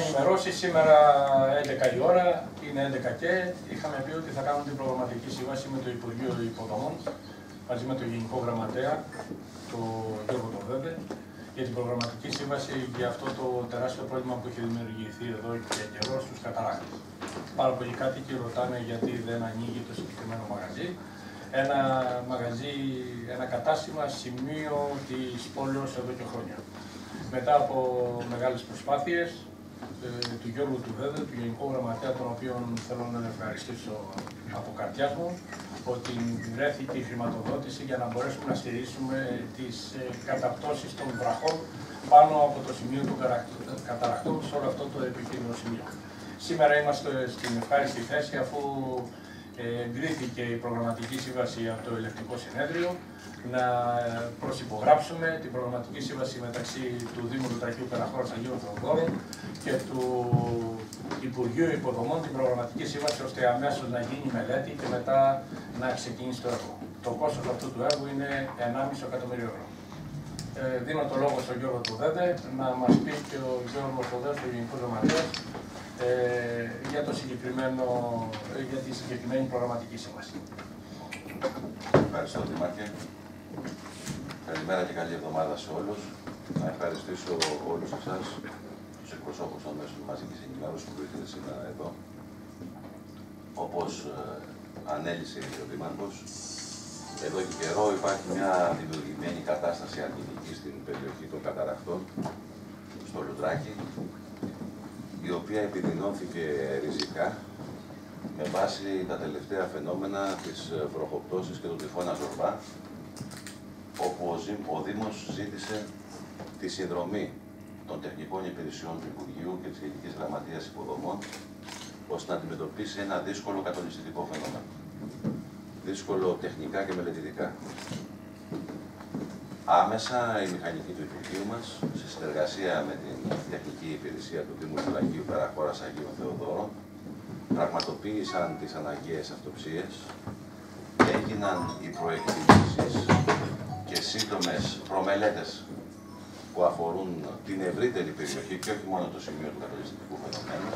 Ενημερώσεις σήμερα 11 η ώρα, είναι 11 και είχαμε πει ότι θα κάνουμε την προγραμματική σύμβαση με το Υπουργείο Υποδομών μαζί με τον Γενικό Γραμματέα, τον Γιώργο Τοβέδε, για την προγραμματική σύμβαση για αυτό το τεράστιο πρόβλημα που έχει δημιουργηθεί εδώ και καιρός στους καταράκτε. Πάρα πολλοί κάτοικοι ρωτάνε γιατί δεν ανοίγει το συγκεκριμένο μαγαζί. Ένα μαγαζί, ένα κατάστημα σημείο της πόλεως εδώ και χρόνια. Μετά από μεγάλες προσπάθειες ε, του Γιώργου του Δέδε, του Γενικού Γραμματέα, τον οποίο θέλω να ευχαριστήσω από καρδιάς μου, ότι βρέθηκε η χρηματοδότηση για να μπορέσουμε να στηρίξουμε τις ε, καταπτώσεις των βραχών πάνω από το σημείο του καταρακτού σε όλο αυτό το επικίνδυνο σημείο. Σήμερα είμαστε στην ευχάριστη θέση αφού εγκρίθηκε η προγραμματική σύμβαση από το Ελεκτικό Συνέδριο να προσυπογράψουμε την προγραμματική σύμβαση μεταξύ του Δήμου του Τραχείου Περαχώρας Αγίου Θεοδόρου και του Υπουργείου Υποδομών την προγραμματική σύμβαση ώστε αμέσως να γίνει μελέτη και μετά να ξεκινήσει το έργο. Το κόστος αυτού του έργου είναι 1,5 εκατομμύριο ευρώ. Ε, δίνω το λόγο στον Γιώργο Τουδέντε να μας πει και ο Γιώργος Τουδέντε, ο Γενικός Γραμματέας, ε, για, το συγκεκριμένο, ε, για τη συγκεκριμένη προγραμματική σύμβαση. Ευχαριστώ, Δημάρχε. Καλημέρα και καλή εβδομάδα σε όλους. Να ευχαριστήσω όλους εσάς, τους εκπροσώπους των μέσων μαζικής ενημέρωσης που ήρθατε σήμερα εδώ. Όπως ε, ανέλησε ο Δήμαρχος, εδώ και καιρό υπάρχει μια δημιουργημένη κατάσταση αρνητική στην περιοχή των καταραχτών, στο Λουτράκι, η οποία επιδεινώθηκε ριζικά με βάση τα τελευταία φαινόμενα της βροχοπτώσης και του τυφώνα Ζορβά, όπου ο Δήμος ζήτησε τη συνδρομή των τεχνικών υπηρεσιών του Υπουργείου και της Γενικής Γραμματείας Υποδομών, ώστε να αντιμετωπίσει ένα δύσκολο κατονιστικό φαινόμενο. Δύσκολο τεχνικά και μελετητικά. Άμεσα η μηχανική του Υπουργείου μας, σε συνεργασία με την τεχνική υπηρεσία του Δήμου του Λαγίου Περαχώρας Αγίων Θεοδόρων, πραγματοποίησαν τις αναγκαίες αυτοψίες, έγιναν οι προεκτιμήσεις και σύντομες προμελέτες που αφορούν την ευρύτερη περιοχή και όχι μόνο το σημείο του καθοριστικού φαινομένου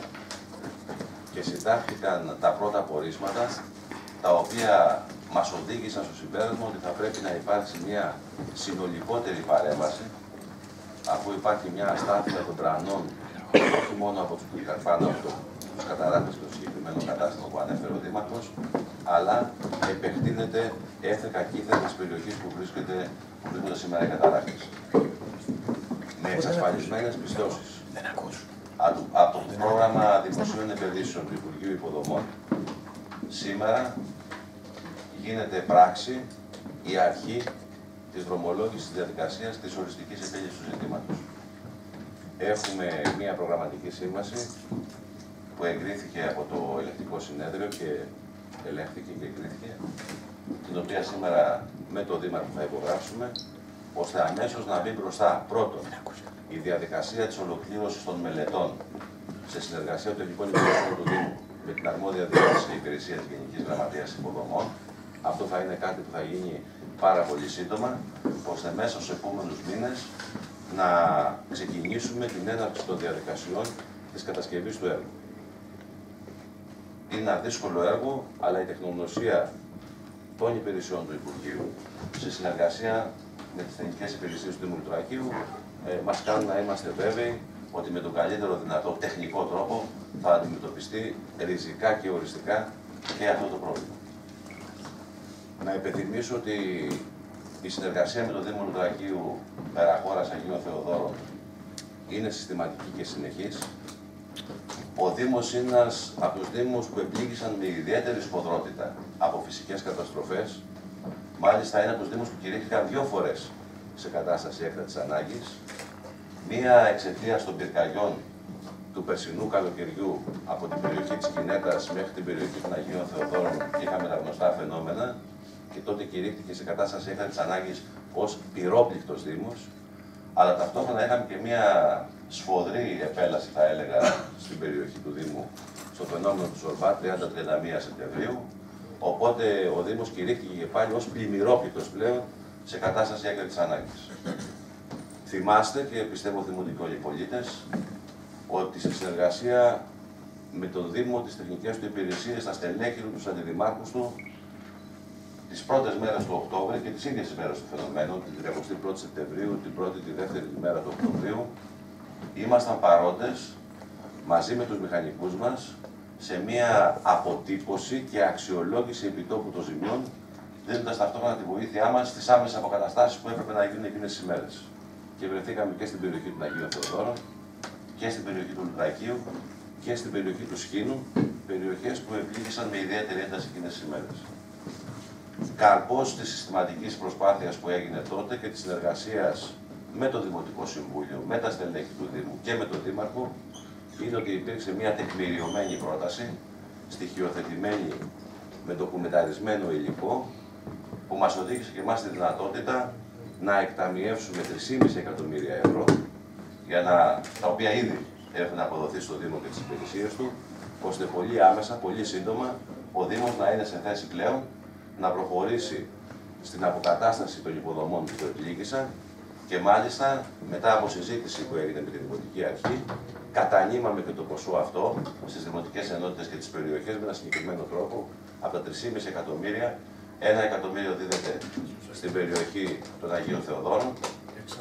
και συντάχθηκαν τα πρώτα πορίσματα τα οποία μας οδήγησαν στο συμπέρασμα ότι θα πρέπει να υπάρξει μια συνολικότερη παρέμβαση αφού υπάρχει μια αστάθεια των τρανών όχι μόνο από τους πάνω από τους καταρράκτες του συγκεκριμένου κατάστημα που ανέφερε ο Δήμαρχος, αλλά επεκτείνεται έθεκα κήθρα της περιοχής που βρίσκεται που βρίσκονται σήμερα οι καταράκτες. Με εξασφαλισμένες πιστώσεις. Από το πρόγραμμα Δημοσίων Επενδύσεων του Υπουργείου Υποδομών, σήμερα γίνεται πράξη η αρχή της δρομολόγησης της διαδικασίας της οριστικής επίλυσης του ζητήματος. Έχουμε μια προγραμματική σύμβαση που εγκρίθηκε από το ελεκτικό συνέδριο και ελέγχθηκε και εγκρίθηκε, την οποία σήμερα με το Δήμαρχο θα υπογράψουμε, ώστε αμέσως να μπει μπροστά πρώτον η διαδικασία της ολοκλήρωσης των μελετών σε συνεργασία του Ελληνικών Υπηρεσιών του Δήμου με την αρμόδια διεύθυνση και υπηρεσία της Γενικής Γραμματείας Υποδομών. Αυτό θα είναι κάτι που θα γίνει πάρα πολύ σύντομα, ώστε μέσα στους επόμενους μήνες να ξεκινήσουμε την έναρξη των διαδικασιών της κατασκευής του έργου. Είναι ένα δύσκολο έργο, αλλά η τεχνογνωσία των υπηρεσιών του Υπουργείου, σε συνεργασία με τις τεχνικές υπηρεσίες του Δήμου Λουτρακίου, ε, μας κάνουν να είμαστε βέβαιοι ότι με τον καλύτερο δυνατό τεχνικό τρόπο θα αντιμετωπιστεί ριζικά και οριστικά και αυτό το πρόβλημα. Να υπενθυμίσω ότι η συνεργασία με το Δήμο Λουτρακίου Περαχώρας Αγίων Θεοδόρων είναι συστηματική και συνεχής. Ο Δήμος είναι ένας από τους Δήμους που επλήγησαν με ιδιαίτερη σποδρότητα από φυσικές καταστροφές. Μάλιστα είναι από τους Δήμους που κηρύχθηκαν δύο φορές σε κατάσταση έκτακτης ανάγκης. Μία εξαιτίας των πυρκαγιών του περσινού καλοκαιριού από την περιοχή της Κινέτας μέχρι την περιοχή των Αγίων Θεοδόρων είχαμε τα γνωστά φαινόμενα και τότε κηρύχθηκε σε κατάσταση έκτακτη ανάγκη ως πυρόπληκτος Δήμος, αλλά ταυτόχρονα είχαμε και μια σφοδρή επέλαση, θα έλεγα, στην περιοχή του Δήμου, στο φαινόμενο του Σορμπά, 30-31 Σεπτεμβρίου. Οπότε ο Δήμος κηρύχθηκε και πάλι ως πλημμυρόπληκτος πλέον σε κατάσταση έκτακτης ανάγκης. Θυμάστε και πιστεύω θυμούνται και όλοι οι πολίτες ότι ότι σε συνεργασία με τον Δήμο, τις τεχνικές του υπηρεσίες, τα στελέχη του, τους αντιδημάρχους του, τις πρώτες μέρες του Οκτώβρη και τις ίδιες μέρες του φαινομένου, την 31η Σεπτεμβρίου, την 1η, τη 2η μέρα του Οκτωβρίου, ήμασταν παρόντες μαζί με τους μηχανικούς μας σε μια αποτύπωση και αξιολόγηση επιτόπου των ζημιών, δίνοντας ταυτόχρονα τη βοήθειά μας στις άμεσες αποκαταστάσεις που έπρεπε να γίνουν εκείνες τι ημέρε. Και βρεθήκαμε και στην περιοχή του Αγίου Θεοδόρου και στην περιοχή του Λουτρακίου και στην περιοχή του Σκήνου, περιοχές που επλήγησαν με ιδιαίτερη ένταση εκείνες τι ημέρε. Καρπός της συστηματικής προσπάθειας που έγινε τότε και της συνεργασίας με το Δημοτικό Συμβούλιο, με τα στελέχη του Δήμου και με τον Δήμαρχο, είναι ότι υπήρξε μια τεκμηριωμένη πρόταση, στοιχειοθετημένη με ντοκουμενταρισμένο υλικό, που μας οδήγησε και εμάς τη δυνατότητα να εκταμιεύσουμε 3,5 εκατομμύρια ευρώ, για να, τα οποία ήδη έχουν αποδοθεί στο Δήμο και τις υπηρεσίες του, ώστε πολύ άμεσα, πολύ σύντομα, ο Δήμος να είναι σε θέση πλέον να προχωρήσει στην αποκατάσταση των υποδομών που το επλήγησαν και μάλιστα μετά από συζήτηση που έγινε με την Δημοτική Αρχή, κατανείμαμε και το ποσό αυτό στις δημοτικές ενότητες και τις περιοχές με ένα συγκεκριμένο τρόπο από τα 3,5 εκατομμύρια. Ένα εκατομμύριο δίδεται στην περιοχή των Αγίων Θεοδόρων,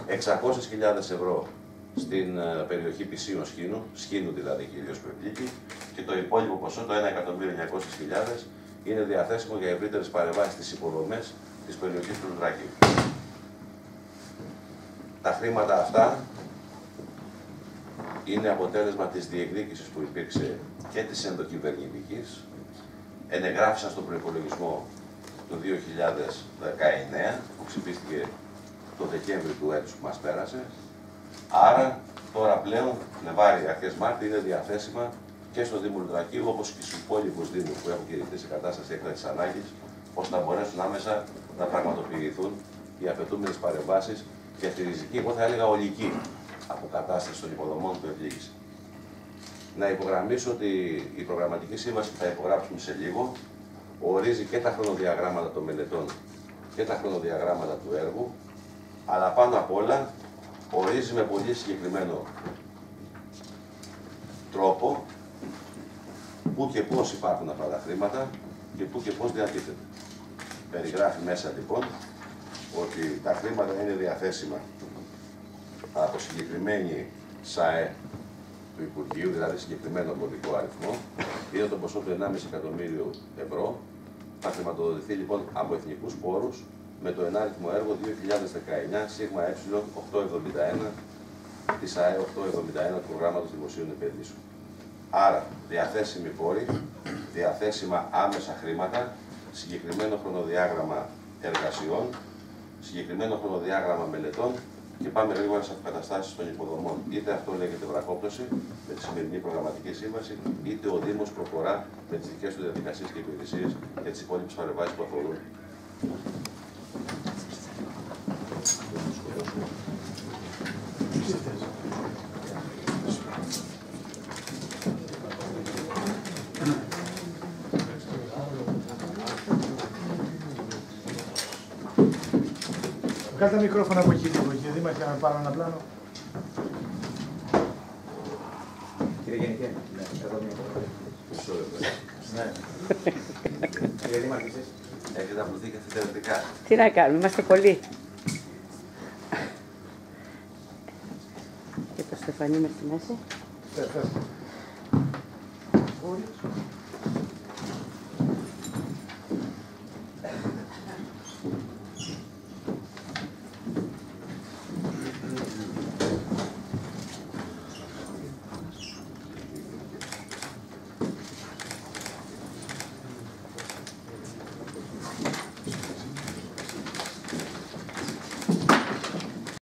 600.000 ευρώ στην ε, περιοχή Πισίνου Σχήνου, Σχήνου δηλαδή κυρίως που επλήκει, και το υπόλοιπο ποσό, το 1.900.000, είναι διαθέσιμο για ευρύτερες παρεμβάσεις στις υποδομές της περιοχής του Λουτράκη. Τα χρήματα αυτά είναι αποτέλεσμα της διεκδίκησης που υπήρξε και της ενδοκυβερνητικής, ενεγράφησαν στον προϋπολογισμό του 2019, που ψηφίστηκε το Δεκέμβρη του έτους που μας πέρασε. Άρα, τώρα πλέον, Φλεβάρι, αρχές Μάρτη, είναι διαθέσιμα και στο Δήμο Λουτρακίου, όπως και στους υπόλοιπους Δήμους που έχουν κηρυχθεί σε κατάσταση έκτακτης ανάγκης, ώστε να μπορέσουν άμεσα να πραγματοποιηθούν οι απαιτούμενες παρεμβάσεις και τη ριζική, εγώ θα έλεγα ολική αποκατάσταση των υποδομών που επλήγησε. Να υπογραμμίσω ότι η προγραμματική σύμβαση που θα υπογράψουμε σε λίγο ορίζει και τα χρονοδιαγράμματα των μελετών και τα χρονοδιαγράμματα του έργου, αλλά πάνω απ' όλα ορίζει με πολύ συγκεκριμένο τρόπο πού και πώς υπάρχουν αυτά τα χρήματα και πού και πώς διατίθεται. Περιγράφει μέσα λοιπόν ότι τα χρήματα είναι διαθέσιμα από συγκεκριμένη ΣΑΕ του Υπουργείου, δηλαδή συγκεκριμένο κωδικό αριθμό, είναι το ποσό του 1,5 εκατομμύριο ευρώ. Θα χρηματοδοτηθεί λοιπόν από εθνικούς πόρους με το ενάριθμο έργο 2019 σίγμα ε 871 της ΑΕ 871 του προγράμματος δημοσίων επενδύσεων. Άρα, διαθέσιμοι πόροι, διαθέσιμα άμεσα χρήματα, συγκεκριμένο χρονοδιάγραμμα εργασιών, συγκεκριμένο χρονοδιάγραμμα μελετών και πάμε γρήγορα σε αποκαταστάσεις των υποδομών. Είτε αυτό λέγεται βραχόπτωση με τη σημερινή προγραμματική σύμβαση, είτε ο Δήμος προχωρά με τις δικές του διαδικασίες και υπηρεσίες για τις υπόλοιπες παρεμβάσεις που αφορούν. Βγάλτε τα μικρόφωνα από εκεί λίγο, κύριε Δήμαρχε, να πάρω ένα πλάνο. Κύριε Γενικέ, ναι, εδώ μια Μισό λεπτό. Ναι. Κύριε Δήμαρχε, εσείς. Έχετε απλωθεί και θεωρητικά. Τι να κάνουμε, είμαστε πολλοί. Και το Στεφανί με στη μέση. Θε, θε.